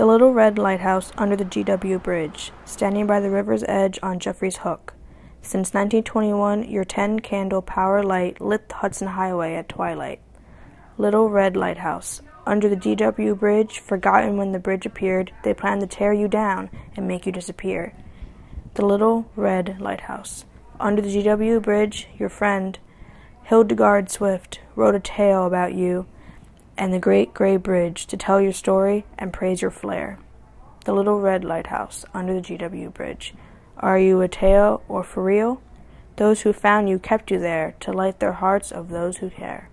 The little red lighthouse under the GW Bridge, standing by the river's edge on Jeffrey's Hook. Since 1921, your 10 candle power light lit the Hudson Highway at twilight. Little red lighthouse. Under the GW Bridge, forgotten when the bridge appeared, they planned to tear you down and make you disappear. The little red lighthouse. Under the GW Bridge, your friend, Hildegarde Swift, wrote a tale about you and the great gray bridge to tell your story and praise your flair. The little red lighthouse under the GW bridge. Are you a tale or for real? Those who found you kept you there to light their hearts of those who care.